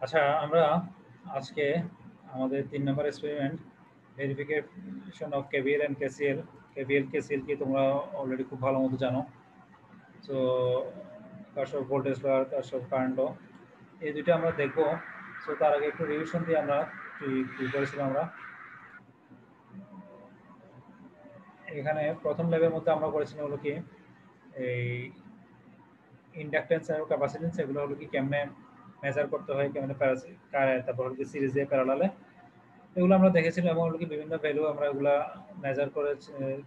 আচ্ছা আমরা আজকে আমাদের তিন verification of KCL KVL KCL কি তোমরা অলরেডি খুব ভালো মতো জানো। তো কাশ ভোল্টেজ লয়ার অফ কারেন্ট এই দুটো আমরা দেখব। সো তার আগে একটু রিভিশন দিয়ে আমরা করেছিলাম আমরা? এখানে প্রথম লেভেলের মধ্যে আমরা করেছিলাম হলো কি, এই ইন্ডাকটেন্স আর ক্যাপাসিটেন্স এগুলো হলো কি কেমনে মেজার করতে হয়, কেমনে তারপর হলো কি সিরিজে প্যারালালে এগুলো আমরা দেখেছিলাম এবং হলো কি বিভিন্ন ভ্যালু আমরা এগুলো মেজার করে,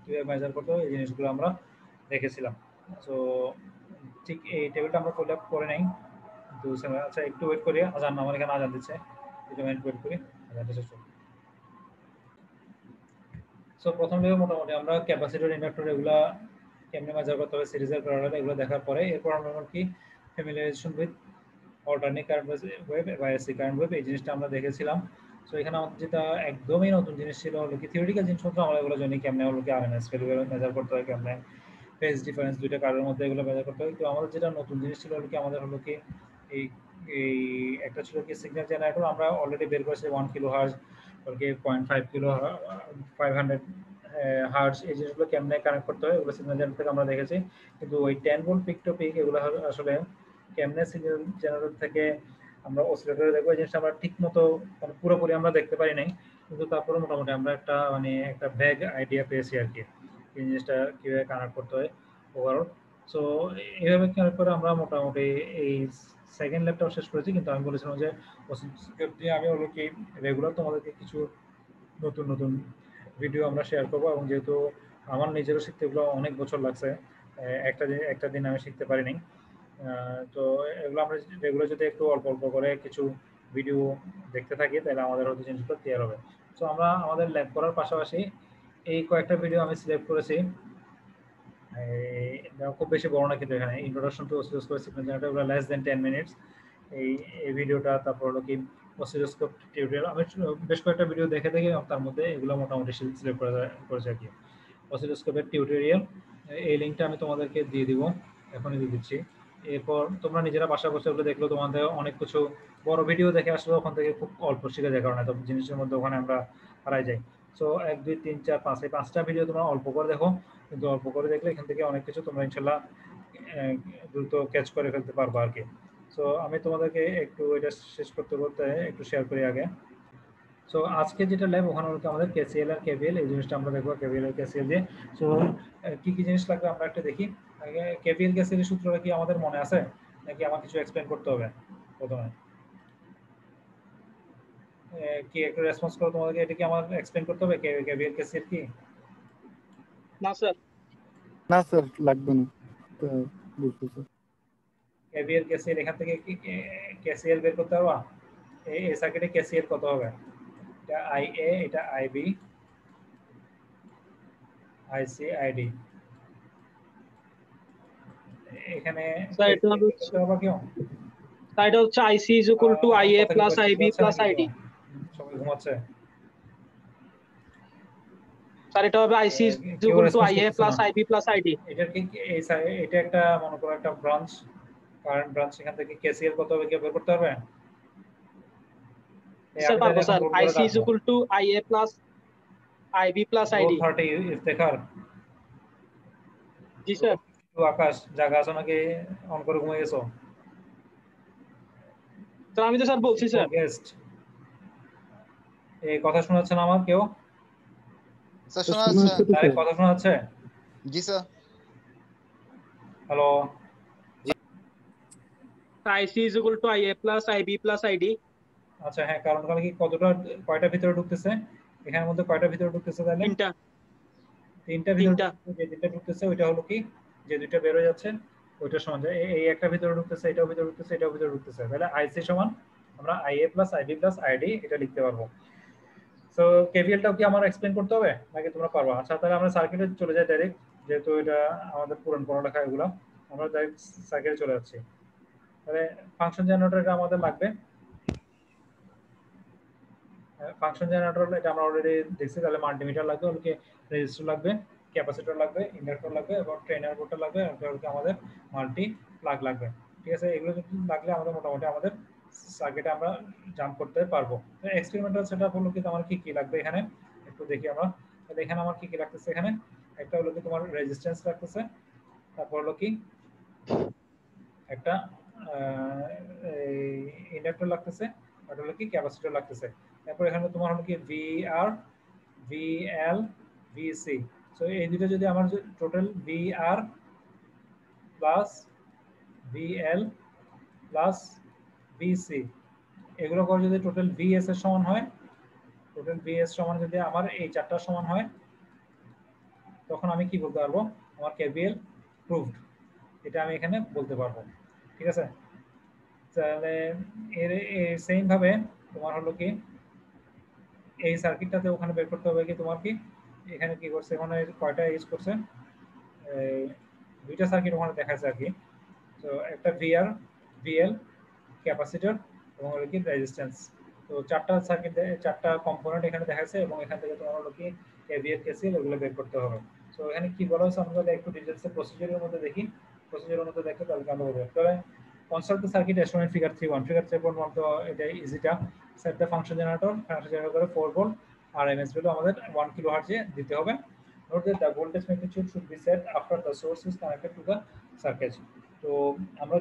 কীভাবে মেজার করতে হয়, এই জিনিসগুলো আমরা দেখেছিলাম। সো ঠিক এই টেবিলটা আমরা ফিল আপ করে নেই। তো আচ্ছা একটু ওয়েট করি, আজান, আমার এখানে আজান দিচ্ছে। একটু ওয়েট করি, আজানটা শেষ সো প্রথম মোটামুটি আমরা ক্যাপাসিটর ইন্ডাক্টর এগুলা কেমনে মেজার করতে হবে সিরিজের প্যারালাল এগুলো দেখার পরে, এরপর আমরা কি familiarisation with alternate current wave বা এসি কারেন্ট ওয়েভ এই জিনিসটা আমরা দেখেছিলাম। সো এখানে আমাদের যেটা একদমই নতুন জিনিস ছিল হলো কি থিওরিটিক্যাল জিনিসপত্র আমরা এগুলো জানি কেমনে হলো কি আরএমএস ভ্যালু মেজার করতে হয় কেমনে ফেজ ডিফারেন্স দুইটা কারের মধ্যে এগুলো মেজার করতে হয়। তো আমাদের যেটা নতুন জিনিস ছিল হলো কি, আমাদের হলো কি, এই এই একটা ছিল কি সিগন্যাল জেনারেটর আমরা অলরেডি বের করেছি one kilo hertz okay point five kilo five hundred hertz এই জিনিসগুলো কেমনে কানেক্ট করতে হয়। এগুলো সিগন্যাল জেনারেটর থেকে আমরা দেখেছি। কিন্তু ওই ten volt peak to peak এগুলো আসলে কেমনে সিগন্যাল জেনারেটর থেকে আমরা অসিলেটরে দেখব। এই জিনিসটা আমরা ঠিক মতো মানে পুরোপুরি আমরা দেখতে পারি নাই। কিন্তু তারপরে মোটামুটি আমরা একটা মানে একটা ব্যাগ আইডিয়া পেয়েছি আর কি। এই জিনিসটা কীভাবে কানেক্ট করতে হয় ওভারঅল সো এইভাবে কানেক্ট করে আমরা মোটামুটি এই সেকেন্ড ল্যাবটাও শেষ করেছি, কিন্তু আমি বলেছিলাম যে আমি হলো কি রেগুলার তোমাদেরকে কিছু নতুন নতুন ভিডিও আমরা শেয়ার করব এবং যেহেতু আমার নিজেরও শিখতে এগুলো অনেক বছর লাগছে একটা দিন একটা দিন আমি শিখতে পারিনি তো এগুলো আমরা রেগুলার যদি একটু অল্প অল্প করে কিছু ভিডিও দেখতে থাকি, তাহলে আমাদের হয়তো জিনিসগুলো ক্লিয়ার হবে। সো আমরা আমাদের ল্যাব করার পাশাপাশি এই কয়েকটা ভিডিও আমি সিলেক্ট করেছি। খুব বেশি বড় না কিন্তু এখানে। Introduction to oscilloscope generator less than ten minutes এই এই ভিডিওটা, তারপর হলো কি অসিলোস্কোপ টিউটোরিয়াল আমি বেশ কয়েকটা ভিডিও দেখে দেখে তার মধ্যে এগুলো মোটামুটি সিলেক্ট করে, করেছি আর কি। অসিলোস্কোপের টিউটোরিয়াল এই লিঙ্কটা আমি তোমাদেরকে দিয়ে দিব, এখনই দিয়ে দিচ্ছি। এরপর তোমরা নিজেরা বাসা বসে ওগুলো দেখলেও তোমাদের অনেক কিছু বড় ভিডিও দেখে আসলে ওখান থেকে খুব অল্প শিখে যায়, কারণে তো জিনিসের মধ্যে ওখানে আমরা হারাই যাই। সো এক, দুই, তিন, চার, পাঁচ, এই পাঁচটা ভিডিও তোমরা অল্প করে দেখো। কিন্তু অল্প করে দেখলে এখান থেকে অনেক কিছু তোমরা ইনশাল্লাহ দ্রুত ক্যাচ করে ফেলতে পারব আর কি সো আমি তোমাদেরকে একটু এটা শেষ করতে করতে একটু শেয়ার করি আগে। সো আজকে যেটা ল্যাব ওখানে হলো আমাদের কেসিএল আর কেভিএল এই জিনিসটা আমরা দেখব কেভিএল আর কেসিএল দিয়ে। সো কি কি জিনিস লাগবে আমরা একটা দেখি। আগে কেভিএল কেসিএল সূত্রটা কি আমাদের মনে আছে? নাকি আমার কিছু এক্সপ্লেন করতে হবে প্রথমে? কি একটু রেসপন্স করো তোমাদেরকে, এটা কি আমার এক্সপ্লেন করতে হবে? কেভিএল কেসিএল কি? না স্যার না স্যার লাগবে না বুঝতে স্যার কেভিএল কেসিএল এখান থেকে কি কেসিএল বের করতে পারবা এই এই সার্কিটে কেসিএল কত হবে এটা আই এ এটা I B I C I D এখানে স্যার এটা হচ্ছে স্যার এটা হচ্ছে IC is equal to IA plus IB plus ID সবাই ঘুমাচ্ছে স্যার এটা হবে IC IA plus IB plus ID এটা কি এই এটা একটা মনে করো একটা ব্রাঞ্চ কারেন্ট ব্রাঞ্চ এখান থেকে কেসিএল কত হবে কি বের করতে পারবে স্যার পারব sir IC is equal to IA plus IB plus ID 30 Iftekhar G sir তো আকাশ জায়গা আছে নাকি? অন করে ঘুমিয়ে গেছো? স্যার আমি তো স্যার বলছি স্যার গেস্ট এই কথা শোনাচ্ছে না আমার কেউ? স্যার শোনা যাচ্ছে? তাই কথা শোনা যাচ্ছে? জি sir. Hello IC is equal to IA plus IB plus ID আচ্ছা হ্যাঁ কারণ কারণ কি কতটা কয়টা ভিতরে ঢুকতেছে? এখানের মধ্যে কয়টা ভিতরে ঢুকতেছে তাহলে? তিনটা। তিনটা ভিতরে যে তিনটা ঢুকতেছে ওইটা হলো কি? যে দুইটা বের হয়ে যাচ্ছে ওইটা সমান যায়। এই একটা ভিতরে ঢুকতেছে এটাও ভিতরে ঢুকতেছে এটাও ভিতরে ঢুকতেছে। তাহলে আইসি সমান আমরা IA plus IB plus ID এটা লিখতে পারব। সো কেভিএলটাও কি আমার এক্সপ্লেন করতে হবে? নাকি তোমরা পারবা? আচ্ছা তাহলে আমরা সার্কিটে চলে যাই ডাইরেক্ট যেহেতু এটা আমাদের পুরান পড়ালেখা এগুলো। আমরা ডাইরেক্ট সার্কিটে চলে যাচ্ছি। তাহলে ফাংশন জেনারেটর এটা আমাদের লাগবে। ফাংশন জেনারেটর এটা আমরা অলরেডি দেখছি, তাহলে মাল্টিমিটার লাগবে ওকে রেজিস্টার লাগবে ক্যাপাসিটর লাগবে ইন্ডাক্টর লাগবে এবং ট্রেনার বোর্ডটা লাগবে আমাদের মাল্টি প্লাগ লাগবে। ঠিক আছে? এগুলো যদি লাগলে আমাদের মোটামুটি আমাদের সার্কিটে আমরা জাম্প করতে পারব। এক্সপেরিমেন্টাল সেটআপ হলো কি আমার কি কি লাগবে এখানে? একটু দেখি আমরা। তাহলে এখানে আমার কি কি লাগতেছে এখানে? একটা হলো কি তোমার রেজিস্ট্যান্স লাগতেছে। তারপর হলো কি? একটা ইন্ডাক্টর লাগতেছে। আর হলো কি? ক্যাপাসিটর লাগতেছে। তারপর এখানে তোমার হলো কি? ভিআর ভিএল ভিসি সো এই দুটো যদি আমার total V R plus V L plus VC এগুলো করে যদি টোটাল ভিএস এর সমান হয় টোটাল ভিএস সমান যদি আমার এই চারটার সমান হয়, তখন আমি কি বলতে পারব? আমার কেভিএল প্রুভড এটা আমি এখানে বলতে পারব। ঠিক আছে? তাহলে এর সেম ভাবে তোমার হলো কি, এই সার্কিটটাতে ওখানে বের করতে হবে কি তোমার কি, এখানে কি করছে? এখানে কয়টা ইউজ করছে? দুইটা সার্কিট ওখানে দেখাচ্ছে আর কি। তো একটা ভিআর ভিএল ক্যাপাসিটর এবং হলো কি রেজিস্ট্যান্স তো চারটা সার্কিট চারটা কম্পোনেন্ট এখানে দেখাচ্ছে এবং এখান থেকে তোমার হলো কি কেভিএল কেসিএল এগুলো বের করতে হবে। সো এখানে কি বলা? হয়েছে আমরা একটু ডিটেলসে প্রসিজারের মধ্যে দেখি। প্রসিজারের মধ্যে দেখে তাহলে আমরা বলব। তবে consult the circuit estimate figure 3 1 figure 3.1 তো এটা ইজিটা set the function generator function generator 4 volt R MS value আমাদের 1 কিলো হার্টজে দিতে হবে। Note that the voltage magnitude should be set after the source is connected to the circuit তো আমরা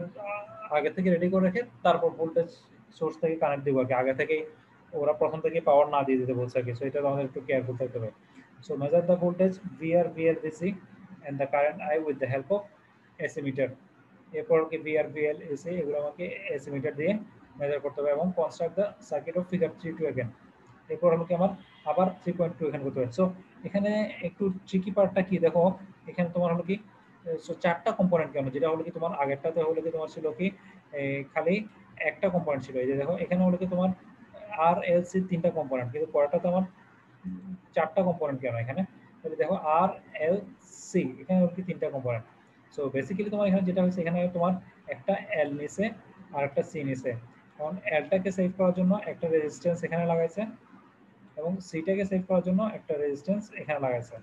আগে থেকে রেডি করে রেখে তারপর ভোল্টেজ সোর্স থেকে কানেক্ট দিব আগে আগে থেকে ওরা প্রথম থেকে পাওয়ার না দিয়ে দিতে বলছে আর কি। সো এটা আমাদের একটু কেয়ারফুল থাকতে হবে। So measure the voltage VR VL VC and the current I with the help of AC meter এরপর কি ভিআর ভিএল এসি এগুলো আমাকে এসি মিটার দিয়ে মেজার করতে হবে এবং construct the circuit of figure three two এখান এরপর আমাকে আমার, আবার থ্রি পয়েন্ট টু এখান করতে হবে সো এখানে একটু ট্রিকি পার্টটা কি? দেখো, এখানে তোমার হলো কি সো চারটা কম্পোনেন্ট কেন? যেটা হলো কি তোমার আগেরটাতে হলো কি তোমার ছিল কি খালি একটা কম্পোনেন্ট ছিল। এই যে দেখো, এখানে হলো কি তোমার আর এল সি তিনটা কম্পোনেন্ট কিন্তু পরেরটাতে আমার চারটা কম্পোনেন্ট কেন এখানে? তাহলে দেখো আর এল সি এখানে হলো কি তিনটা কম্পোনেন্ট সো বেসিক্যালি তোমার এখানে যেটা হয়েছে, এখানে তোমার একটা এল নিছে আর একটা সি নিছে। কারণ এলটাকে সেভ করার জন্য একটা রেজিস্ট্যান্স এখানে লাগাইছে এবং সিটাকে সেভ করার জন্য একটা রেজিস্ট্যান্স এখানে লাগাইছে।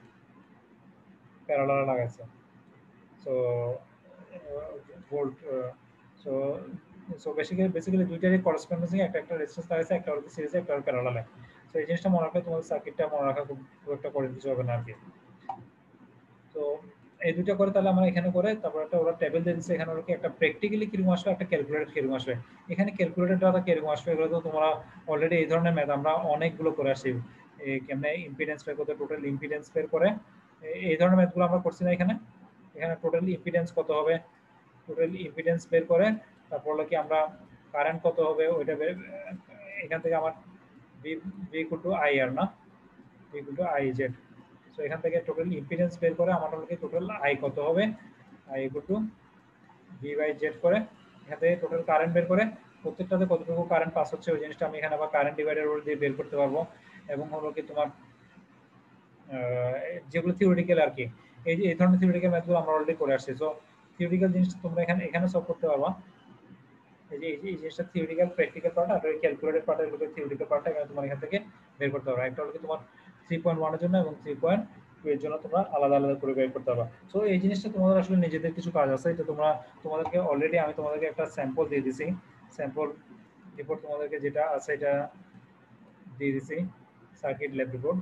প্যারালাল লাগাইছে। So volt so so basically basically দুইটারই করসপন্ডেন্সিং একটা একটা রেজিস্ট্যান্স লাগাইছে একটা হলো সিরিজে একটা হলো প্যারালালে সো এই জিনিসটা মনে রাখলে তোমাদের সার্কিটটা মনে রাখা খুব একটা করে কিছু হবে না আর কি। তো এই দুটো করে তাহলে আমরা এখানে করে, তারপর একটা ওরা টেবিল দিয়ে দিচ্ছে, এখানে কি একটা প্র্যাকটিক্যালি কীরকম আসবে, একটা ক্যালকুলেটর কীরকম আসবে। এখানে ক্যালকুলেটর ডাটা কীরকম আসবে, এগুলো তো তোমরা অলরেডি এই ধরনের ম্যাথ আমরা অনেকগুলো করে আসি কেমনে ইম্পিডেন্স বের করতে টোটাল ইম্পিডেন্স বের করে এই ধরনের ম্যাথগুলো আমরা করছি না এখানে। এখানে টোটাল ইম্পিডেন্স কত হবে? টোটাল ইম্পিডেন্স বের করে, তারপর হলো কি আমরা কারেন্ট কত হবে? ওইটা বের, এখান থেকে আমার V equal to I R না? Equal to I Z so এখান থেকে টোটাল ইম্পিডেন্স বের করে আমার হলো কি টোটাল আই কত হবে? I equal to V by Z করে, এখান থেকে টোটাল কারেন্ট বের করে, প্রত্যেকটাতে কতটুকু কারেন্ট পাস হচ্ছে ওই জিনিসটা আমি এখানে আবার কারেন্ট ডিভাইডার দিয়ে বের করতে পারব। এবং হলো কি তোমার যেগুলো থিওরিটিক্যাল আর কি এই যে, এই ধরনের থিওরিটিক্যাল ম্যাথগুলো আমরা অলরেডি করে আসছি। সো থিওরিটিক্যাল জিনিসটা তোমরা এখানে এখানে সলভ করতে পারবা। এই যে, এই জিনিসটা থিওরিটিক্যাল প্র্যাকটিক্যাল পার্ট আর ক্যালকুলেটেড পার্ট এগুলো থিওরিটিক্যাল পার্টটা এখানে তোমার এখান থেকে বের করতে পারবে। একটা হলো কি তোমার 3.1 এর জন্য এবং 3.2 এর জন্য তোমরা আলাদা আলাদা করে বের করতে পারবে। সো এই জিনিসটা তোমাদের আসলে নিজেদের কিছু কাজ আছে। এটা তোমরা, তোমাদেরকে অলরেডি আমি তোমাদেরকে একটা স্যাম্পল দিয়ে দিছি। স্যাম্পল রিপোর্ট তোমাদেরকে যেটা আছে, এটা দিয়ে দিছি। সার্কিট ল্যাব রিপোর্ট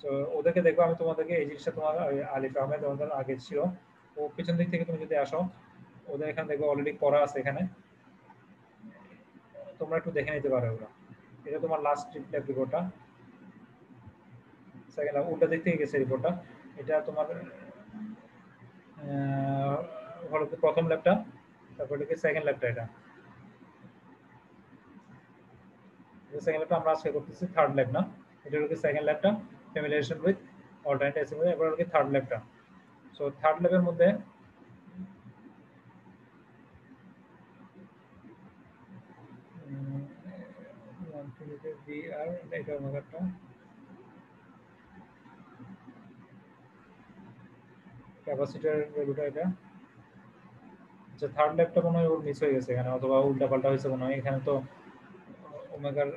তো ওদেরকে দেখব, আমি তোমাদেরকে এই জিনিসটা তোমার আলিফ আহমেদ আমাদের আগে ছিল। ও পিছন দিক থেকে তুমি যদি আসো, ওদের এখানে দেখো অলরেডি করা আছে এখানে। তোমরা একটু দেখে নিতে পারো ওগুলো এটা তোমার লাস্ট ল্যাব রিপোর্টটা সেকেন্ড উল্টা দিক থেকে গেছে রিপোর্টটা এটা তোমার হলো প্রথম ল্যাবটা তারপর লিখে সেকেন্ড ল্যাবটা এটা। সেকেন্ড ল্যাবটা আমরা আজকে করতেছি থার্ড ল্যাব না। এটা হলো সেকেন্ড ল্যাবটা ফ্যামিলিয়ারেশন উইথ অল্টারনেট এসিমিলি এবার হলো থার্ড ল্যাবটা সো থার্ড ল্যাবের মধ্যে ক্যাপাসিটার ভ্যালুটা এটা আচ্ছা থার্ড ল্যাবটা মনে হয় মিস হয়ে গেছে এখানে অথবা উল্টা পাল্টা হয়েছে মনে হয় এখানে তো ওমেগার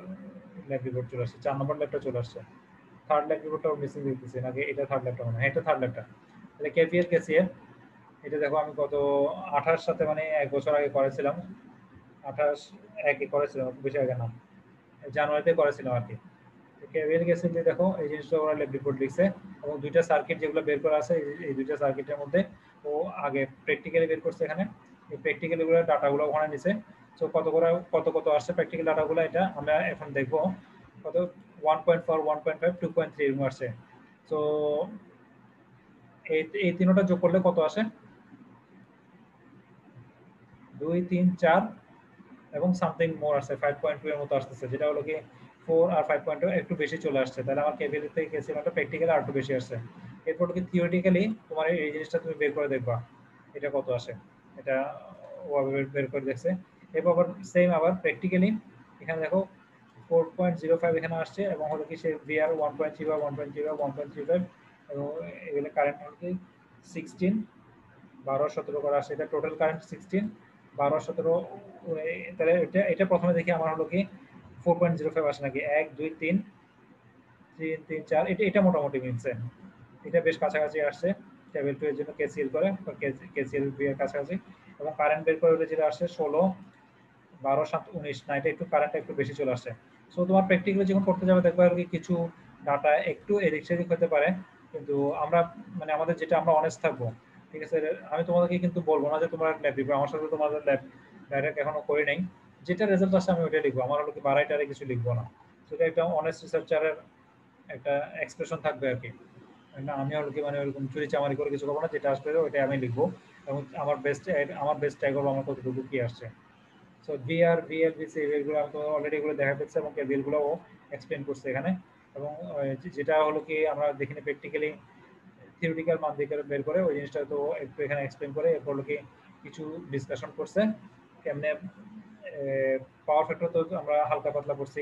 ল্যাব রিপোর্ট চলে আসছে চার নম্বর ল্যাবটা চলে আসছে। থার্ড ল্যাব রিপোর্টটাও মিসিং দেখতেছি নাকি এটা থার্ড ল্যাবটা মানে এটা থার্ড ল্যাবটা তাহলে কেপিএল কেসিএল এটা দেখো আমি গত আঠাশ সাথে মানে এক বছর আগে করেছিলাম। আঠাশ, একে করেছিলাম, বেশি আগে না। জানুয়ারিতে করেছিলাম আর কি। কেভিএল কেসিএল দেখো, এই জিনিসটা ওরা ল্যাব রিপোর্ট লিখছে। এবং দুইটা সার্কিট যেগুলো বের করা আছে, এই- দুইটা সার্কিটের মধ্যে ও আগে প্র্যাকটিক্যালি বের করছে এখানে। এই প্র্যাকটিক্যালি গুলো ডাটাগুলো ওখানে নিছে। সো কত করে কত কত আসছে প্র্যাকটিক্যাল ডাটাগুলো এটা আমরা এখন দেখব। কত one point four one point five two point three এরকম আসছে সো এই তিনটা যোগ করলে কত আসে? দুই, তিন, চার এবং সামথিং মোর আসছে ফাইভ পয়েন্ট টু এর মতো আসতেছে, যেটা হলো কি ফোর আর ফাইভ পয়েন্ট একটু বেশি চলে আসছে। তাহলে আমার কেবিএল থেকে কেসিএমটা প্র্যাকটিক্যালি আর একটু বেশি আসছে। এরপর কি থিওরিটিক্যালি তোমার এই জিনিসটা তুমি বের করে দেখবা, এটা কত আসে। এটা বের করে দেখছে। এরপর আবার সেম আবার প্র্যাকটিক্যালি এখানে দেখো ফোর পয়েন্ট জিরো ফাইভ এখানে আসছে এবং হলো কি সে VR one point three one point one point এবং এগুলো কারেন্ট হলো কি সিক্সটিন বারো, সতেরো করে আসছে। এটা টোটাল কারেন্ট সিক্সটিন বারো, সতেরো তাহলে এটা এটা প্রথমে দেখি আমার হলো কি ফোর পয়েন্ট জিরো ফাইভ আসে নাকি? এক, দুই, তিন তিন তিন, চার, এটা এটা মোটামুটি মিলছে। এটা বেশ কাছাকাছি আসছে। টেবিল টু এর জন্য কেসিএল করে কেসিএল এর কাছাকাছি। এবং কারেন্ট বের করে যেটা আসছে ষোলো, বারো, সাত, উনিশ, না, এটা একটু কারেন্টটা একটু বেশি চলে আসছে। সো তোমার প্র্যাকটিক্যালি যখন করতে যাবে, দেখবে আর কি কিছু ডাটা একটু এদিক সেদিক হতে পারে। কিন্তু আমরা মানে আমাদের যেটা, আমরা অনেস্ট থাকব। ঠিক আছে? আমি তোমাদেরকে কিন্তু বলব না যে তোমার ল্যাব দিবে আমার সাথে তোমাদের ল্যাব ডাইরেক্ট এখনও করি নাই। যেটা রেজাল্ট আসে আমি ওইটাই লিখব। আমার হলো কি বাড়াইটারে কিছু লিখব না। সেটা একটা অনেস্ট রিসার্চারের একটা এক্সপ্রেশন থাকবে আর কি। না, আমি হলো কি মানে ওরকম চুরি চামারি করে কিছু করব না। যেটা আসবে ওইটাই আমি লিখব। এবং আমার বেস্ট আমার বেস্ট ট্রাই করব আমার কতটুকু কি আসছে। সো ভিআর ভিএল ভিসি এগুলো আমি তো অলরেডি এগুলো দেখা পেয়েছি এবং কেবিএলগুলো এক্সপ্লেন করছে এখানে। এবং যেটা হলো কি আমরা দেখিনি প্র্যাকটিক্যালি থিওরিটিক্যাল মান দিয়ে বের করে ওই জিনিসটা তো একটু এখানে এক্সপ্লেন করে এরপর হলো কি কিছু ডিসকাশন করছে। কেমনে পাওয়ার ফ্যাক্টর তো আমরা হালকা পাতলা করছি।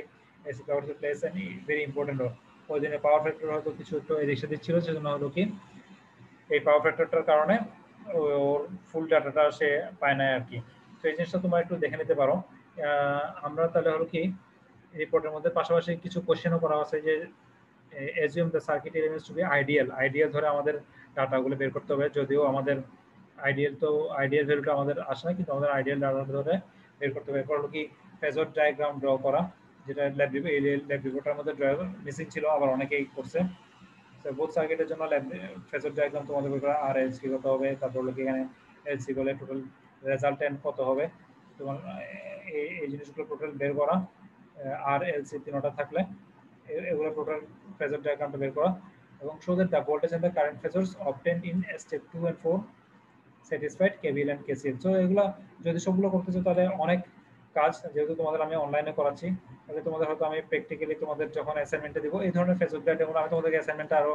AC power place and very important ওই দিনে পাওয়ার ফ্যাক্টর হয়তো কিছু একটু এদিক সেদিক ছিল সেজন্য হলো কি এই পাওয়ার ফ্যাক্টরটার কারণে ওর ফুল ডাটাটা সে পায় না আর কি। তো এই জিনিসটা তোমরা একটু দেখে নিতে পারো। আমরা তাহলে হলো কি রিপোর্টের মধ্যে পাশাপাশি কিছু কোশ্চেনও করা আছে যে assume the circuit elements to be ideal ideal ধরে আমাদের ডাটাগুলো বের করতে হবে। যদিও আমাদের আইডিয়াল তো আইডিয়াল ভ্যালুটা আমাদের আসে না, কিন্তু আমাদের আইডিয়াল ডাটা ধরে বের করতে হবে। এরপর হলো কি ফেজর ডায়াগ্রাম ড্র করা, যেটা ল্যাব ল্যাব রিপোর্টের মধ্যে মিসিং ছিল, আবার অনেকেই করছে। বোথ সার্কিটের জন্য ল্যাব ফেজর ডায়াগ্রাম তোমাদের বের করা, আর এলসি কত হবে। তারপর হলো কি এখানে এলসি বলে টোটাল রেজাল্টেন্ট কত হবে? তোমার এই এই জিনিসগুলো টোটাল বের করা আর এল এলসি তিনটা থাকলে এগুলো টোটাল ফেজর ডায়াগ্রামটা বের করা। এবং show that the voltage and the current phasors obtained in step 2 and 4 satisfied KVL and KCL so এগুলো যদি সবগুলো করতে চাও, তাহলে অনেক কাজ, যেহেতু তোমাদের আমি অনলাইনে করাচ্ছি, তাহলে তোমাদের হয়তো আমি প্র্যাকটিক্যালি তোমাদের যখন অ্যাসাইনমেন্টে দিব, এই ধরনের ফেসবুক ডাটাগুলো আমি তোমাদেরকে অ্যাসাইনমেন্টটা আরও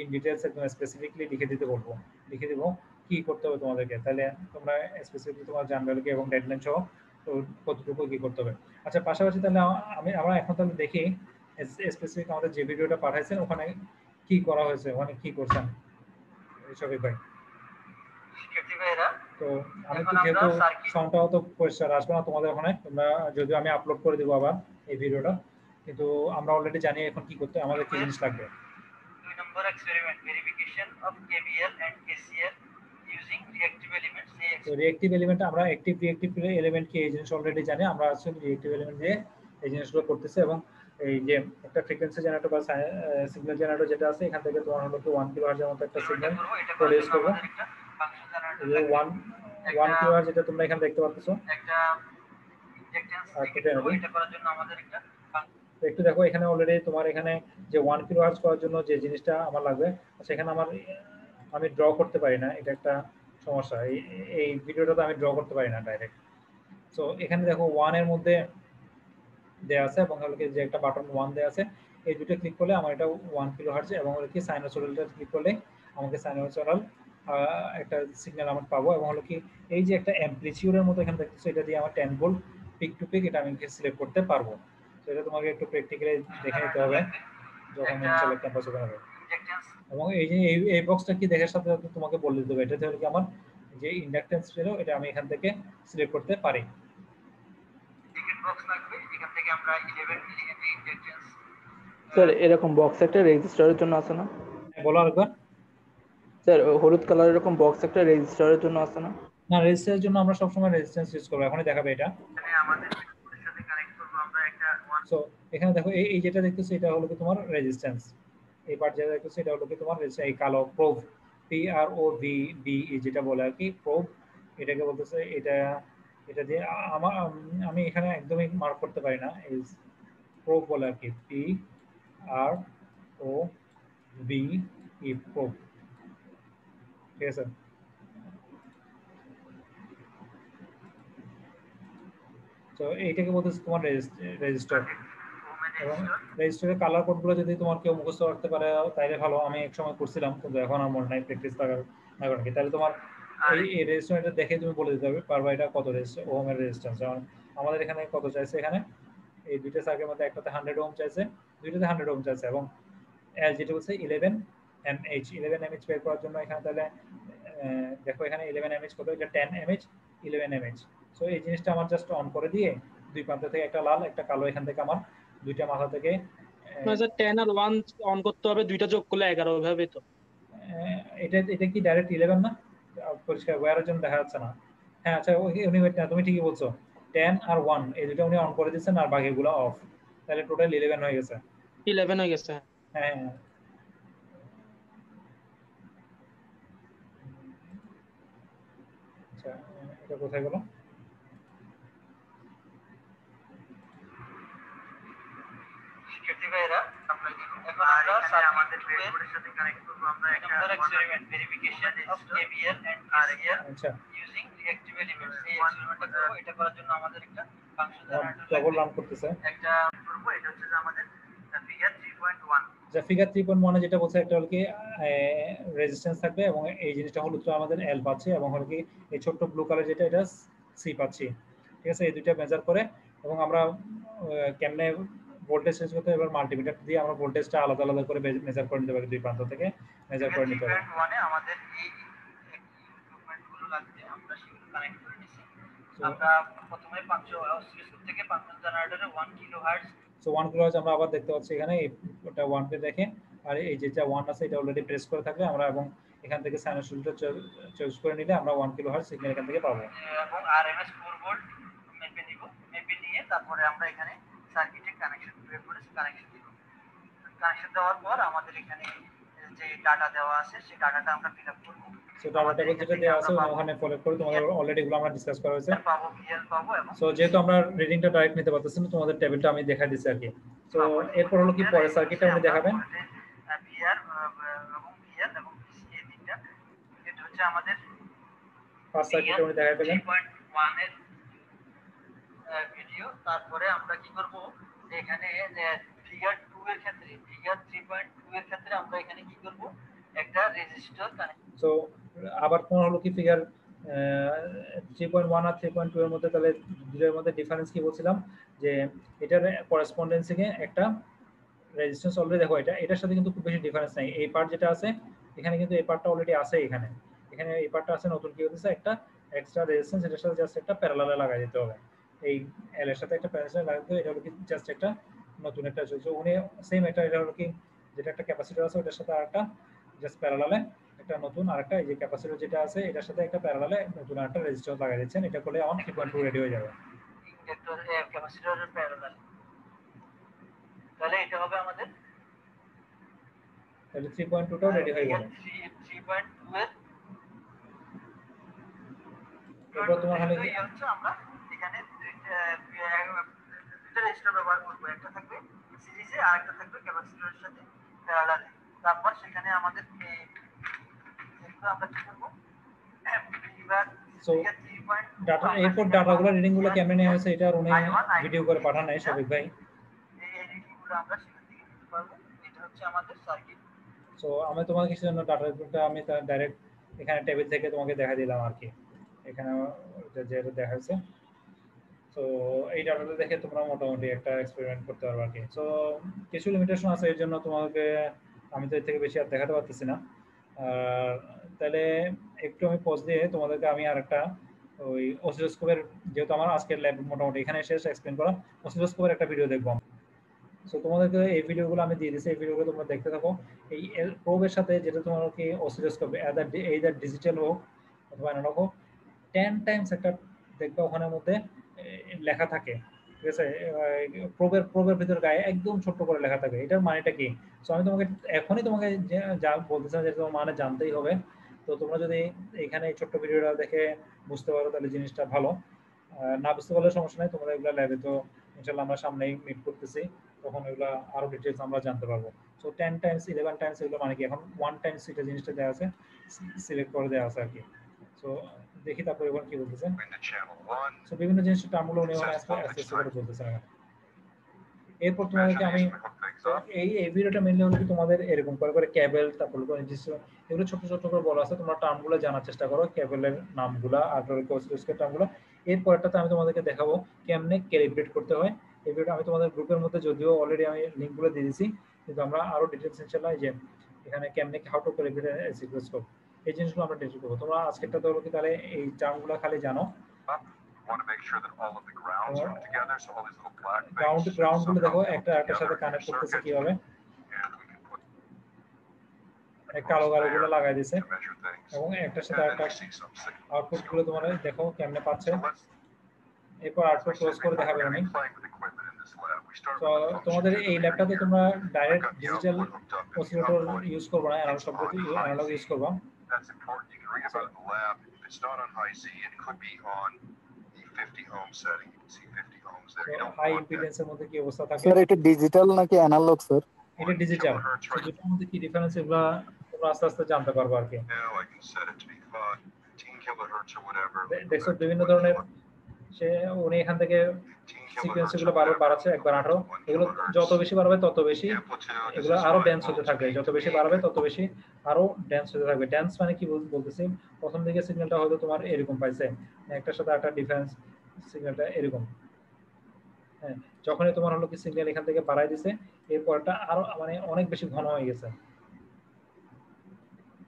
ইন ডিটেলস একদম স্পেসিফিকলি লিখে দিতে বলব, লিখে দিব। কি করতে হবে তোমাদেরকে? তাহলে তোমরা স্পেসিফিকলি তোমার জানবে কি এবং ডেডলাইন সহ তো কতটুকু কি করতে হবে? আচ্ছা পাশাপাশি তাহলে আমি আমরা এখন তাহলে দেখি স্পেসিফিক আমাদের যে ভিডিওটা পাঠাইছেন ওখানে কি করা হয়েছে? ওখানে কি করছেন? শফিক ভাই। তো আমি তো যেহেতু সাউন্ডটাও তো পরিষ্কার আসবে না তোমাদের ওখানে তোমরা যদিও আমি আপলোড করে দেবো আবার এই ভিডিওটা কিন্তু আমরা অলরেডি জানি এখন কি করতে আমাদের কি জিনিস লাগবে। দুই number experiment verification of KVL and KCL reactive elements এই তো রিঅ্যাক্টিভ এলিমেন্ট আমরা অ্যাক্টিভ রিঅ্যাক্টিভ এলিমেন্ট কি এই জিনিস অলরেডি জানি। আমরা আসলে রিঅ্যাক্টিভ এলিমেন্ট দিয়ে এই জিনিসগুলো করতেছি এবং এই যে একটা ফ্রিকোয়েন্সি জেনারেটর বা সিগন্যাল জেনারেটর যেটা আছে এখান থেকে তোমার হলো কি 1 কিলোহার্টজের মতো একটা সিগন্যাল জন্য করব। এই 1 1 কিলোহার্জ যেটা তোমরা এখানে দেখতে পাচ্ছ। একটা নেব। এটা করার জন্য আমাদের একটা একটু দেখো এখানে অলরেডি তোমার এখানে যে 1 কিলোহার্জ করার জন্য যে জিনিসটা আমার লাগবে সেখানে আমার আমি ড্র করতে পারি না। এটা একটা সমস্যা। এই এই ভিডিওটাতে আমি ড্র করতে পারি না ডাইরেক্ট সো এখানে দেখো 1 এর মধ্যে দেওয়া আছে এবং হলো কি যে একটা বাটন ওয়ান দেওয়া আছে। এই দুটো ক্লিক করলে আমার এটা 1 কিলোহার্জ এবং হলো কি সাইনোসয়েডালটা ক্লিক করলে আমাকে সাইনোসয়েডাল একটা সিগন্যাল আমার পাবো এবং হলো কি এই যে একটা অ্যাম্পলিটিউডের মতো এখানে দেখতেছো এটা দিয়ে আমার 10 ভোল্ট পিক টু পিক এটা আমি সিলেক্ট করতে পারব। তো এটা তোমাকে একটু প্র্যাকটিক্যালি দেখে নিতে হবে। যখন ইনশাআল্লাহ ক্যাম্পাস হবে। এবং এই যে এই বক্সটা কি দেখার সাথে সাথে তোমাকে বলে দিতে হবে এটাতে হলো কি আমার যে ইন্ডাকটেন্স ছিল এটা আমি এখান থেকে সিলেক্ট করতে পারি। বক্স লাগবে এখান থেকে আমরা 11 ইন্ডাকটেন্স স্যার এরকম বক্স একটা রেজিস্টারের জন্য আছে না? হ্যাঁ, বলো আরেকবার। স্যার হলুদ কালার এরকম বক্স একটা রেজিস্টারের জন্য আছে না? না রেজিস্ট্যান্সের জন্য আমরা সবসময় রেজিস্ট্যান্স ইউজ করব এখনই দেখাবে এটা। আমাদের সাথে কানেক্ট করব আমরা একটা সো এখানে দেখো এই এই যেটা দেখতেছো এটা হলো কি তোমার রেজিস্ট্যান্স পার্ট যেটা দেখতেছো, এটা হলো কি তোমার এই কালো probe P R O V B যেটা বলে আর কি প্রোব এটাকে বলতেছে, এটা এটা দিয়ে আমার আমি এখানে একদমই মার্ক করতে পারি না এই প্রোব বলে আর কি P R O B E probe ঠিক আছে? তো এইটাকে বলতেছে তোমার রেজিস্টার। এবং রেজিস্টার রেজিস্টারের কালার কোডগুলো যদি তোমার কেউ মুখস্থ রাখতে পারে তাইলে ভালো। আমি এক সময় করছিলাম কিন্তু এখন আর মনে নাই প্র্যাকটিস থাকার থাকার কি তাহলে তোমার এই রেজিস্টারটা দেখে তুমি বলে দিতে হবে পারবা এটা কত রেজিস্টার ওহমের রেজিস্ট্যান্স যেমন আমাদের এখানে কত চাইছে এখানে? এই দুইটা সার্কের মধ্যে একটাতে হান্ড্রেড ওম চাইছে দুইটাতে হান্ড্রেড ওম চাইছে এবং এল যেটা বলছে eleven M H eleven M H বের করার জন্য এখানে তাহলে দেখো এখানে ইলেভেন এম এইচ কত এটা ten M H eleven M H so এই জিনিসটা আমার জাস্ট অন করে দিয়ে দুই প্রান্ত থেকে একটা লাল একটা কালো এখান থেকে আমার দুইটা মাথা থেকে টেন আর ওয়ান অন করতে হবে দুইটা যোগ করলে এগারো ভাবে তো। এটা এটা কি ডাইরেক্ট ইলেভেন না? পরিষ্কার ওয়ারের জন্য দেখা যাচ্ছে না। হ্যাঁ আচ্ছা উনি তুমি ঠিকই বলছো। টেন আর ওয়ান এই দুটো উনি অন করে দিচ্ছেন আর বাকিগুলো অফ তাহলে টোটাল ইলেভেন হয়ে গেছে। ইলেভেন হয়ে গেছে। হ্যাঁ হ্যাঁ। আচ্ছা এটা কোথায় গেল? শিক্ষার্থী আপনারা এখন আমরা স্যার আমাদের ব্রেডবোর্ডের সাথে কানেক্ট করব আমরা একটা experiment verification of KVL and RL আচ্ছা। ইউজিং রিঅ্যাক্টিভ এলিমেন্টস এই এক্সপেরিমেন্টটা এটা করার জন্য আমাদের একটা ফাংশন ডবল রান করতেছে। একটা করব এটা হচ্ছে যে আমাদের ফিগার 3.1 যা ফিগার থ্রি পয়েন্ট যেটা বলছে একটা হলো কি রেজিস্ট্যান্স থাকবে এবং এই জিনিসটা হলুদ তো আমাদের এল পাচ্ছে এবং হলো কি এই ছোট্ট ব্লু কালার যেটা এটা সি পাচ্ছি। ঠিক আছে? এই দুইটা মেজার করে এবং আমরা কেমনে ভোল্টেজ চেঞ্জ করতে এবার মাল্টিমিটার দিয়ে আমরা ভোল্টেজটা আলাদা আলাদা করে মেজার করে নিতে পারি দুই প্রান্ত থেকে মেজার করে নিতে পারি। 3.1 এ আমাদের এই ইকুইপমেন্টগুলো লাগবে আমরা সেগুলো কানেক্ট করে নিছি। আমরা প্রথমে 500 অসিলোস্কোপ থেকে 500 জেনারেটরে 1 কিলোহার্টজ সো ওয়ান কিলো আমরা আবার দেখতে পাচ্ছি এখানে ওটা ওয়ান কে দেখে আর এই যেটা ওয়ান আছে এটা অলরেডি প্রেস করে থাকলে আমরা এবং এখান থেকে সাইনোসয়েডটা চয়েস করে নিলে আমরা ওয়ান কিলো হার্ট সিগন্যাল এখান থেকে পাবো। এবং আরএমএস 4 ভোল্ট মেপে নিব মেপে নিয়ে তারপরে আমরা এখানে সার্কিটে কানেকশন প্রয়োগ করে কানেকশন দিব কানেকশন দেওয়ার পর আমাদের এখানে যে ডাটা দেওয়া আছে সেই ডাটাটা আমরা ফিল আপ করব। সো ডাটা যেটা দেওয়া আছে ওখানে ফলো করে তোমাদের অলরেডি এগুলো আমরা ডিসকাস করা হয়েছে। পাবো ভিএল পাবো এবং সো যেহেতু আমরা রিডিংটা ডাইরেক্ট নিতে পারতেছি না তোমাদের টেবিলটা আমি দেখা দিচ্ছি আর কি। সো এরপর হলো কি পরে সার্কিটটা উনি দেখাবেন। ভিআর এবং ভিএল এবং পিসি এই তিনটা এটা হচ্ছে আমাদের ফার্স্ট দেখাই 3.1 এর ভিডিও তারপরে আমরা কি করব? এখানে ফিগার 2 এর ক্ষেত্রে ফিগার 3.2 এর ক্ষেত্রে আমরা এখানে কি করব? একটা রেজিস্টার সো আবার তোমার হলো কি ফিগার থ্রি পয়েন্ট ওয়ান আর থ্রি পয়েন্ট টু এর মধ্যে তাহলে দুটোর মধ্যে ডিফারেন্স কি বলছিলাম? যে এটার করেসপন্ডেন্সিকে একটা রেজিস্ট্যান্স অলরেডি দেখো, এটা, এটার সাথে কিন্তু খুব বেশি ডিফারেন্স নাই। এই পার্ট যেটা আছে, এখানে কিন্তু এই পার্টটা অলরেডি আছে এখানে। এখানে এই পার্টটা আছে, নতুন কি হতেছে একটা এক্সট্রা রেজিস্ট্যান্স এটার সাথে জাস্ট একটা প্যারালালে লাগাই দিতে হবে। এই এল এর সাথে একটা প্যারালালে লাগাই দিতে এটা হলো কি জাস্ট একটা নতুন একটা চলছে উনি সেম এটা এটা হলো কি যেটা একটা ক্যাপাসিটর আছে ওটার সাথে আরেকটা জাস্ট প্যারালালে একটা নতুন আরেকটা এই যে ক্যাপাসিটর যেটা আছে এটার সাথে একটা প্যারালালে নতুন আরেকটা রেজিস্ট্যান্স লাগাই দিচ্ছেন। এটা করলে অন 3.2 রেডি হয়ে যাবে। ইন্ডাক্টর ক্যাপাসিটরের প্যারালাল তাহলে এটা হবে আমাদের তাহলে 3.2 টাও রেডি হয়ে গেল। 3.2 এর এরপর তোমার হলো কি? আমরা এখানে দুইটা দুইটা রেজিস্টার ব্যবহার করব। একটা থাকবে সিরিজে আর একটা থাকবে ক্যাপাসিটরের সাথে প্যারালালে। তারপর সেখানে আমাদের আমরা কি করব? এবার ডাটা এরপর ডাটাগুলো রিডিংগুলো কেমনে নেওয়া হয়েছে এটা উনি ভিডিও করে পাঠান নাই সবিক ভাই। আমরা সেখান থেকে নিতে পারব। এটা হচ্ছে আমাদের সার্কিট সো আমি তোমাকে কিছু জন্য ডাটাটা আমি ডাইরেক্ট এখানে টেবিল থেকে তোমাকে দেখা দিলাম আর কি। এখানে যেটা দেখা যাচ্ছে তো এই ডাটাটা দেখে তোমরা মোটামুটি একটা এক্সপেরিমেন্ট করতে পারবে আর কি। সো কিছু লিমিটেশন আছে, এর জন্য তোমাকে আমি তো এর থেকে বেশি আর দেখাতে পারতেছি না। আর তাহলে একটু আমি পজ দিয়ে তোমাদেরকে আমি আর একটা ওই অসিলোস্কোপের যেহেতু আমার আজকের ল্যাব মোটামুটি এখানে শেষ এক্সপ্লেন করা। অসিলোস্কোপের একটা ভিডিও দেখব সো তোমাদেরকে এই ভিডিওগুলো আমি দিয়ে দিচ্ছি এই ভিডিওগুলো তোমরা দেখতে থাকো। এই প্রোবের সাথে যেটা তোমার কি অসিলোস্কোপ এইদার ডিজিটাল হোক অথবা অ্যানালগ হোক টেন টাইমস একটা দেখবে ওখানের মধ্যে। লেখা থাকে। ঠিক আছে? প্রবের প্রবের ভিতর গায়ে একদম ছোট্ট করে লেখা থাকে। এটার মানেটা কি? সো আমি তোমাকে এখনই তোমাকে যে- বলতেছিলাম যে তোমার মানে জানতেই হবে। তো তোমরা যদি এখানে এই ছোট্ট ভিডিওটা দেখে বুঝতে পারো, তাহলে জিনিসটা ভালো। না বুঝতে পারলে সমস্যা নেই, তোমরা এগুলো ল্যাবে তো ইনশাল্লাহ আমরা সামনেই মিট করতেছি। তখন এগুলো আরও ডিটেলস আমরা জানতে পারব। So ten times eleven times এগুলো মানে কি? এখন ওয়ান টাইমস এটা জিনিসটা দেওয়া আছে সিলেক্ট করে দেওয়া আছে আর কি। সো দেখি তারপরে এখন কি বলতেছে. সো বিভিন্ন জিনিসের টার্মগুলো উনি এখন অ্যাসেস করে বলতেছেন এখন। এরপর তোমাদেরকে আমি. এই এই ভিডিওটা মেনলি হলো কি তোমাদের এরকম করে করে ক্যাবেল তারপর করে নির্দিষ্ট এগুলো ছোট ছোট করে বলা আছে তোমরা টার্মগুলো জানার চেষ্টা করো ক্যাবেলের নামগুলা আর কোর্সের টার্মগুলো এরপরটাতে আমি তোমাদেরকে দেখাবো কেমনে ক্যালিব্রেট করতে হয় এই ভিডিওটা আমি তোমাদের গ্রুপের মধ্যে যদিও অলরেডি আমি লিঙ্কগুলো দিয়ে দিয়েছি কিন্তু আমরা আরও ডিটেলস ইনশাআল্লাহ এই যে এখানে কেমনে হাউ টু ক্যালিব্রেট সিকোয়েন্সকোপ এই জিনিসগুলো আমরা টেস্ট করব। তোমরা আজকেরটা দরকার কি তাহলে এই টার্মগুলো খালি জানো। গ্রাউন্ড টু গ্রাউন্ডগুলো দেখো একটা একটার সাথে কানেক্ট করতেছে কীভাবে? কালো কালো গুলো লাগাই দিছে। এবং একটার সাথে একটা আউটপুটগুলো তোমার দেখো কেমনে পাচ্ছে। এরপর আউটপুট ক্লোজ করে দেখাবেন আমি। তোমাদের এই ল্যাপটপে তোমরা ডাইরেক্ট ডিজিটাল অসিলেটর ইউজ করবা না এনালগ সবকিছু এনালগ ইউজ করবা। That's important. You can read about it in the lab. If it's not on high Z, it could be on the 50 ohm setting. You can see 50 ohms there. You don't high want that. ইম্পিডেন্সের মধ্যে কি অবস্থা থাকে sir এটা digital নাকি analogue sir এটা digital Kilohertz right দুটোর মধ্যে কি ডিফারেন্স এগুলা তোমরা আস্তে আস্তে জানতে পারবো আর কি now. I can set it to be 15 kilohertz or whatever. দে- দেখছো বিভিন্ন ধরনের সে উনি এখান থেকে সিকোয়েন্সগুলো বারবার বাড়াচ্ছে, একবার আঠারো। এগুলো যত বেশি বাড়াবে, তত বেশি এগুলো আরও ড্যান্স হতে থাকবে। যত বেশি বাড়াবে, তত বেশি আরও ড্যান্স হতে থাকবে। ড্যান্স মানে কি বলতেছি? প্রথম দিকে সিগন্যালটা হয়তো তোমার এরকম পাইছে। একটার সাথে একটা ডিফারেন্স সিগন্যালটা এরকম। হ্যাঁ যখনই তোমার হলো কি সিগন্যাল এখান থেকে বাড়াই দিছে, এরপরটা আরও মানে অনেক বেশি ঘন হয়ে গেছে।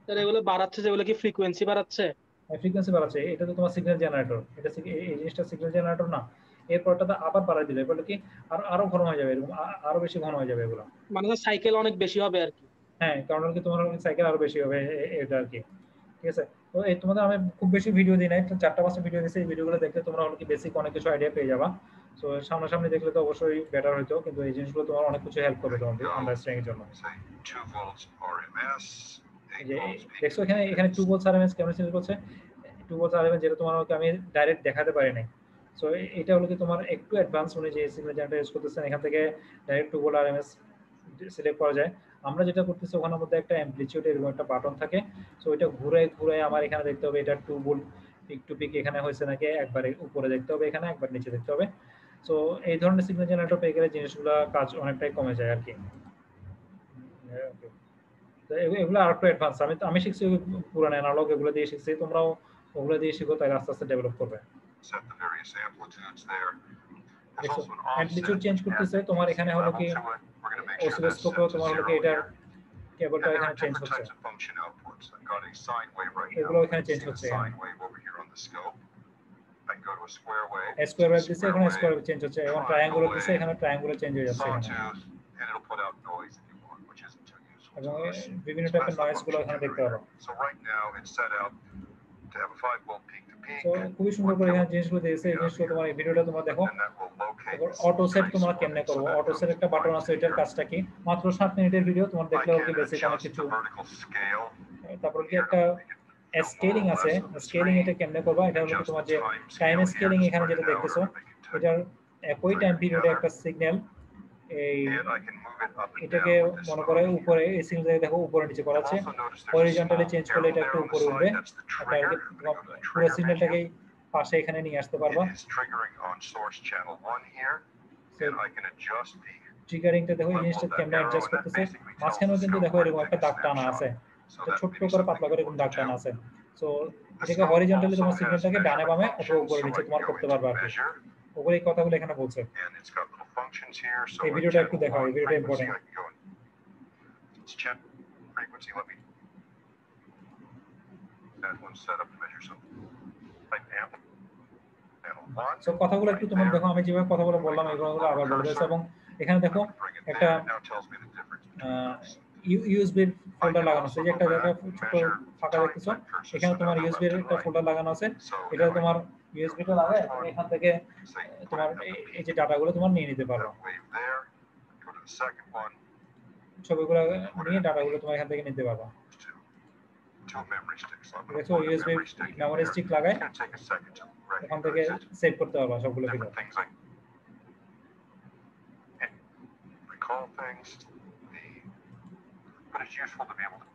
স্যার, এগুলো বাড়াচ্ছে যেগুলো কি ফ্রিকোয়েন্সি বাড়াচ্ছে? ফ্রিকোয়েন্সি বাড়াচ্ছে এটা তো তোমার সিগন্যাল জেনারেটর এটা এই জিনিসটা সিগন্যাল জেনারেটর না এরপরটাতে আবার বাড়াই দিলে এরপর কি আরও আরও ঘন হয়ে যাবে এরকম আরও বেশি ঘন হয়ে যাবে এগুলো। মানে সাইকেল অনেক বেশি হবে আর কি। হ্যাঁ কারণ কি তোমার সাইকেল আরও বেশি হবে এটা আর কি। ঠিক আছে? তো এই তোমাদের আমি খুব বেশি ভিডিও দিই নাই চারটা পাঁচটা ভিডিও দিয়েছি এই ভিডিওগুলো দেখলে তোমরা হলো কি বেসিক অনেক কিছু আইডিয়া পেয়ে যাবা। তো সামনাসামনি দেখলে তো অবশ্যই বেটার হইতো কিন্তু এই জিনিসগুলো তোমার অনেক কিছু হেল্প করবে তোমাদের আন্ডারস্ট্যান্ডিং এর জন্য। Say 2 volts RMS, এই 8 যে volts peak দেখছ এখানে. এখানে টু ভোল্টস আরএমএস কেমন সিলেক্ট করছে? টু ভোল্টস আরএমএস যেটা তোমার আমি ডাইরেক্ট দেখাতে পারি নাই। সো এটা হলো কি তোমার একটু অ্যাডভান্স উনি যে সিগন্যাল জেনারেটর ইউজ করতেছেন, এখান থেকে direct two volt RMS select করা যায়। আমরা যেটা করতেছি, ওখানের মধ্যে একটা অ্যাম্পলিটিউড এরকম একটা বাটন থাকে। সো এটা ঘুরে ঘুরে আমার এখানে দেখতে হবে, এটা two volt peak to peak এখানে হয়েছে নাকি, একবার উপরে দেখতে হবে, এখানে একবার নিচে দেখতে হবে। সো এই ধরনের সিগন্যাল জেনারেটর পেয়ে গেলে জিনিসগুলো কাজ অনেকটাই কমে যায় আর কি এগুলো আর একটু অ্যাডভান্স আমি আমি শিখছি পুরানো অ্যানালগ এগুলো দিয়ে শিখছি। তোমরাও ওগুলো দিয়ে শিখো তাই আস্তে আস্তে ডেভেলপ করবে Set the various amplitudes there. There's দেখছো also an amplitude offset change করতেছে তোমার এখানে হলো কি level to it. We're gonna make sure that's অসিলোস্কোপেও set to তোমার হলো কি zero এটার here. কেবলটা And there এখানে are চেঞ্জ different হচ্ছে types of function outputs. I've got a sine wave right এগুলো now. এখানে You change see the হচ্ছে, sine wave over here on the scope. I can go to a square wave. Square wave It's a দিছে square এখানে wave, square change হচ্ছে এবং triangular দিছে এখানে triangular change হয়ে যাচ্ছে এখানে sawtooth, and it'll put out noise if you want, which isn't too useful এবং to us. বিভিন্ন So টাইপের that's the নয়েজ গুলো function এখানে দেখতে পারো খুবই সুন্দর করে এখানে তোমার দেখো। অটো সেট তোমরা অটো সেট একটা কাজটা কি? মাত্র সাত মিনিটের ভিডিও তোমার দেখলে কি বেশি কোনো কিছু। তারপর কি একটা স্কেলিং আছে। স্কেলিং এটা কেমনে করবা? এটা হলো তোমার যে টাইম স্কেলিং এখানে যেটা দেখতেছো এটার একই টাইম পিরিয়ডে একটা সিগন্যাল এটাকে মনে করে উপরে এই দেখো উপরে নিচে করা আছে। হরিজন্টালি চেঞ্জ করলে এটা একটু উপরে পাশে এখানে নিয়ে আসতে পারবা। ট্রিগারিংটা দেখো ইনস্টেন্ট ক্যামেরা অ্যাডজাস্ট করতেছে। মাঝখানেও কিন্তু দেখো এরকম একটা দাগ টানা আছে। ছোট্ট করে পাতলা করে এরকম আছে। সো এটাকে হরিজন্টালি তোমার সিগন্যালটাকে ডানে বামে অথবা উপরে নিচে তোমার করতে পারবা আর কি। ওগুলো এখানে বলছে। Functions here. So এই ভিডিওটা একটু দেখাও, এই ভিডিওটা go in- It's frequency, let me that one set up to measure something. Type amp, One, so কথাগুলো একটু তোমরা দেখো আমি যেভাবে কথাগুলো বললাম এগুলো আবার বলে দিয়েছে এবং এখানে দেখো একটা, I ফোল্ডার লাগানো আছে যে একটা back, ছোট ফাঁকা দেখতেছো এখানে তোমার now ইউএসবির একটা ফোল্ডার লাগানো আছে এটা তোমার ইউএসবিটা লাগায় তুমি এখান থেকে তোমার এই- যে ডাটাগুলো তোমার নিয়ে নিতে পারো ছবিগুলো নিয়ে ডাটাগুলো তোমার এখান থেকে নিতে plug a USB memory. Stick লাগায় ওখান থেকে. সেভ করতে পারবা সবগুলো and recall things. The but it's useful to be able to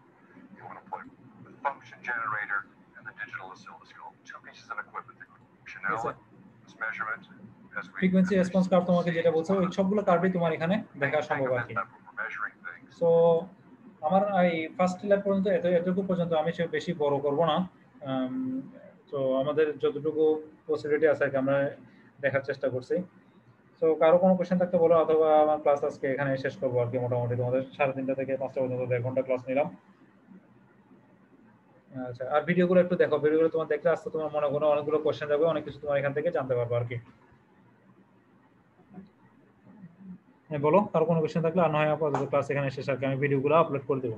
you want to put the function generator frequency response curve তোমাকে যেটা বলছে ওই সবগুলো কার্ভই তোমার এখানে দেখা সম্ভব আর কি. সো আমার এই ফার্স্ট ল্যাব পর্যন্ত এত এতটুকু পর্যন্ত আমি সে বেশি বড় করব না। তো আমাদের যতটুকু পসিবিলিটি আছে আর কি আমরা দেখার চেষ্টা করছি। সো কারও কোনো কোয়েশ্চেন থাকতে বলো অথবা আমার ক্লাস আজকে এখানে শেষ করব আর কি মোটামুটি তোমাদের সাড়ে তিনটা থেকে পাঁচটা পর্যন্ত দেড় ঘণ্টা ক্লাস নিলাম। আচ্ছা আর ভিডিওগুলো একটু দেখো ভিডিওগুলো তোমার দেখলে আসতে তোমার মনে কোনো অনেকগুলো কোয়েশ্চেন যাবে, অনেক কিছু তোমার এখান থেকে জানতে পারবে আর কি। হ্যাঁ বলো আর কোনো কোয়েশ্চেন থাকলে, আর নয় আপাতত ক্লাস এখানে শেষ আর কি, আমি ভিডিওগুলো আপলোড করে দেবো।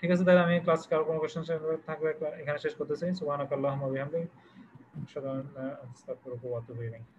ঠিক আছে, তাহলে আমি ক্লাস কারও কোনো কোশ্চেন থাকলে এখানে শেষ করতেছি। সুবহানাকাল্লাহুম্মা বিহামদিক আশহাদু আন লা